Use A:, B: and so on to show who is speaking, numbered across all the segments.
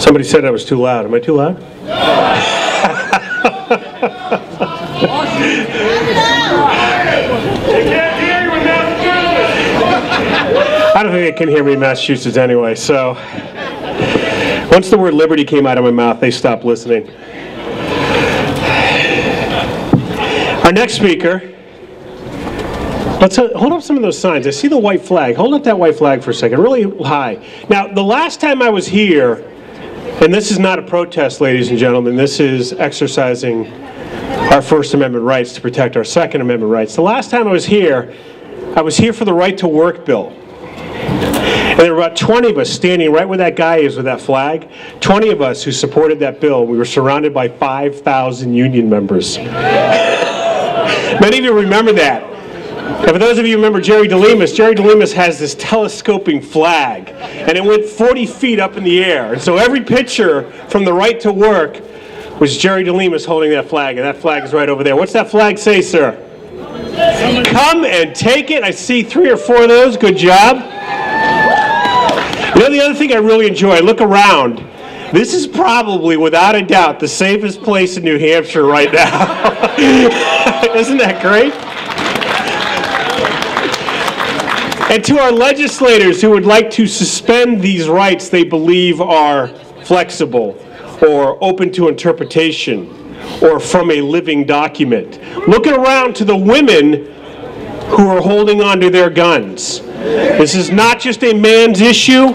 A: Somebody said I was too loud. Am I too loud? I don't think they can hear me in Massachusetts anyway, so once the word liberty came out of my mouth, they stopped listening. Our next speaker, let's hold up some of those signs. I see the white flag. Hold up that white flag for a second, really high. Now, the last time I was here, and this is not a protest, ladies and gentlemen, this is exercising our First Amendment rights to protect our Second Amendment rights. The last time I was here, I was here for the right to work bill. And there were about 20 of us standing right where that guy is with that flag. 20 of us who supported that bill. We were surrounded by 5,000 union members. Many of you remember that. And for those of you who remember Jerry DeLemus, Jerry DeLemus has this telescoping flag, and it went 40 feet up in the air. And so every picture from the right to work was Jerry DeLemus holding that flag, and that flag is right over there. What's that flag say, sir? Come and take it. I see three or four of those. Good job. You know, the other thing I really enjoy, look around. This is probably, without a doubt, the safest place in New Hampshire right now. Isn't that great? And to our legislators who would like to suspend these rights they believe are flexible or open to interpretation or from a living document. Looking around to the women who are holding on to their guns. This is not just a man's issue,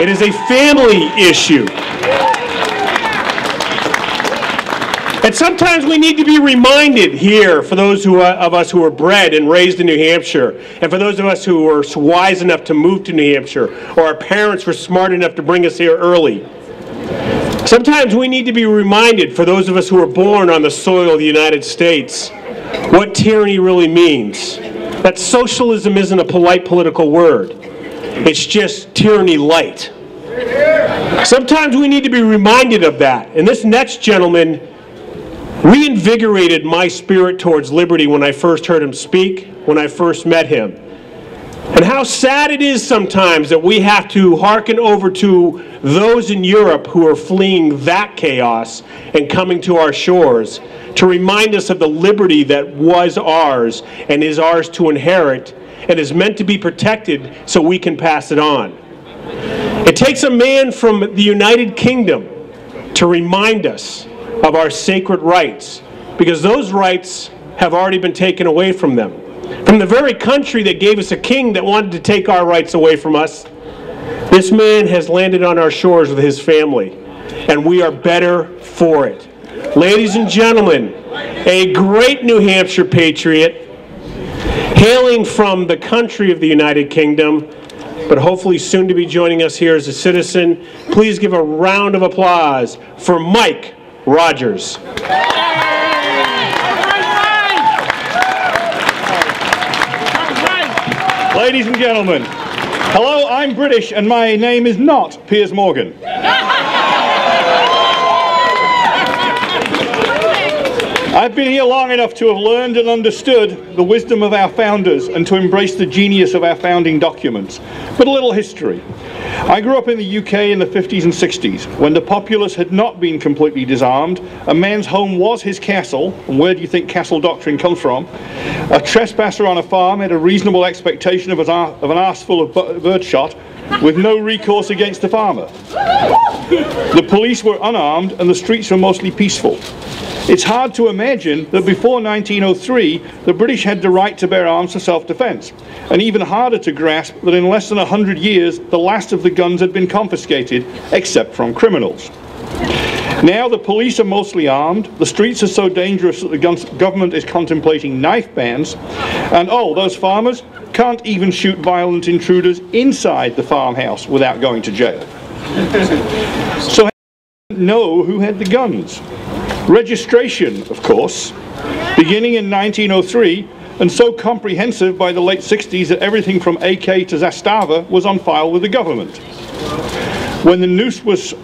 A: it is a family issue. And sometimes we need to be reminded here, for those who, uh, of us who were bred and raised in New Hampshire, and for those of us who were wise enough to move to New Hampshire, or our parents were smart enough to bring us here early. Sometimes we need to be reminded, for those of us who were born on the soil of the United States, what tyranny really means. That socialism isn't a polite political word, it's just tyranny light. Sometimes we need to be reminded of that. And this next gentleman reinvigorated my spirit towards liberty when I first heard him speak, when I first met him. And how sad it is sometimes that we have to hearken over to those in Europe who are fleeing that chaos and coming to our shores to remind us of the liberty that was ours and is ours to inherit and is meant to be protected so we can pass it on. It takes a man from the United Kingdom to remind us of our sacred rights because those rights have already been taken away from them. From the very country that gave us a king that wanted to take our rights away from us, this man has landed on our shores with his family, and we are better for it. Ladies and gentlemen, a great New Hampshire patriot, hailing from the country of the United Kingdom, but hopefully soon to be joining us here as a citizen. Please give a round of applause for Mike Rogers.
B: Ladies and gentlemen, hello, I'm British and my name is not Piers Morgan. I've been here long enough to have learned and understood the wisdom of our founders and to embrace the genius of our founding documents. But a little history. I grew up in the UK in the 50s and 60s when the populace had not been completely disarmed. A man's home was his castle. And where do you think castle doctrine comes from? A trespasser on a farm had a reasonable expectation of, of an arse full of birdshot with no recourse against the farmer. The police were unarmed and the streets were mostly peaceful. It's hard to imagine that before 1903 the British had the right to bear arms for self-defense, and even harder to grasp that in less than 100 years the last of the guns had been confiscated, except from criminals. Now the police are mostly armed, the streets are so dangerous that the government is contemplating knife bans, and oh, those farmers can't even shoot violent intruders inside the farmhouse without going to jail. so know who had the guns. Registration, of course, beginning in 1903 and so comprehensive by the late 60s that everything from AK to Zastava was on file with the government. When the noose was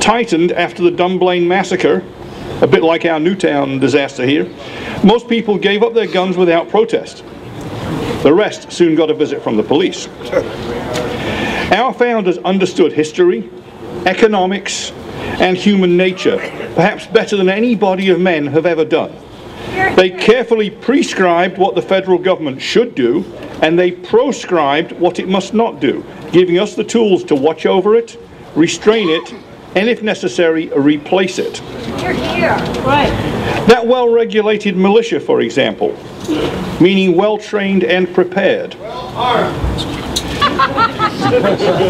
B: tightened after the Dunblane massacre, a bit like our Newtown disaster here, most people gave up their guns without protest. The rest soon got a visit from the police. Our founders understood history, economics, and human nature, perhaps better than any body of men have ever done. They carefully prescribed what the federal government should do, and they proscribed what it must not do, giving us the tools to watch over it, restrain it, and if necessary, replace it.
C: You're here. Right.
B: That well-regulated militia, for example, meaning well-trained and prepared.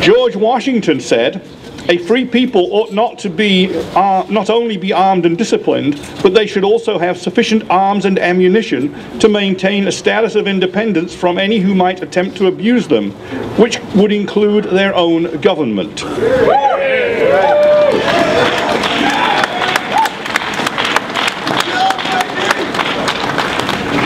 B: George Washington said, a free people ought not to be uh, not only be armed and disciplined, but they should also have sufficient arms and ammunition to maintain a status of independence from any who might attempt to abuse them, which would include their own government.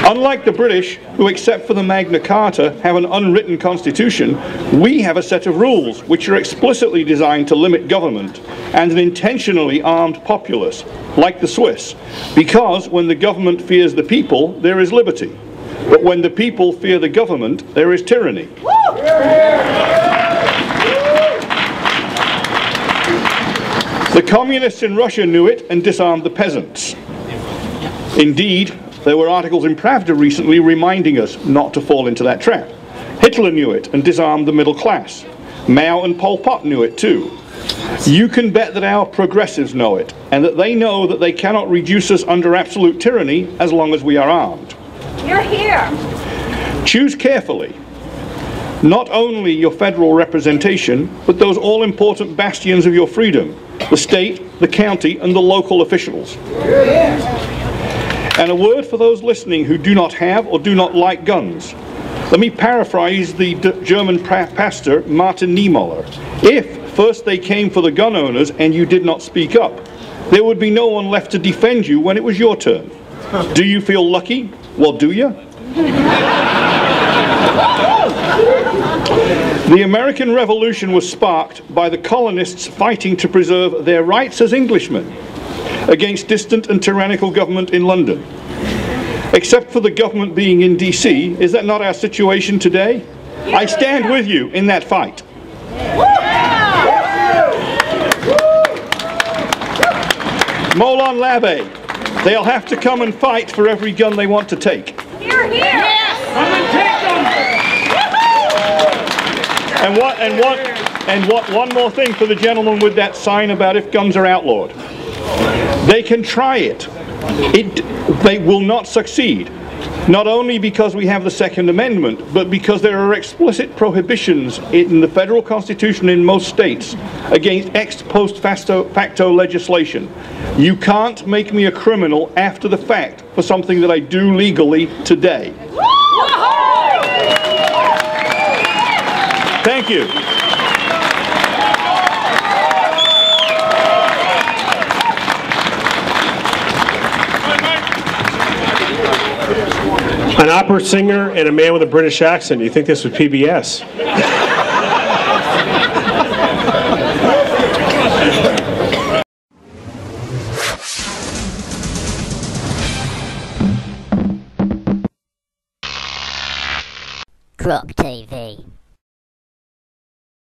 B: Unlike the British, who except for the Magna Carta have an unwritten constitution, we have a set of rules which are explicitly designed to limit government and an intentionally armed populace, like the Swiss, because when the government fears the people, there is liberty. But when the people fear the government, there is tyranny. The communists in Russia knew it and disarmed the peasants. Indeed, there were articles in Pravda recently reminding us not to fall into that trap. Hitler knew it and disarmed the middle class. Mao and Pol Pot knew it too. You can bet that our progressives know it, and that they know that they cannot reduce us under absolute tyranny as long as we are armed.
C: You're here.
B: Choose carefully not only your federal representation, but those all-important bastions of your freedom, the state, the county, and the local officials. And a word for those listening who do not have or do not like guns. Let me paraphrase the German pastor Martin Niemöller. If first they came for the gun owners and you did not speak up, there would be no one left to defend you when it was your turn. Do you feel lucky? Well, do you? The American Revolution was sparked by the colonists fighting to preserve their rights as Englishmen against distant and tyrannical government in London. Except for the government being in DC, is that not our situation today? I stand with you in that fight. Molon Labe, they'll have to come and fight for every gun they want to take.
C: Hear, hear.
D: Come and take them.
B: And what and what and what one more thing for the gentleman with that sign about if guns are outlawed. They can try it. It. They will not succeed. Not only because we have the Second Amendment, but because there are explicit prohibitions in the federal constitution in most states against ex post facto, facto legislation. You can't make me a criminal after the fact for something that I do legally today. Thank you.
A: An opera singer and a man with a British accent. You think this was PBS?
E: Grok TV.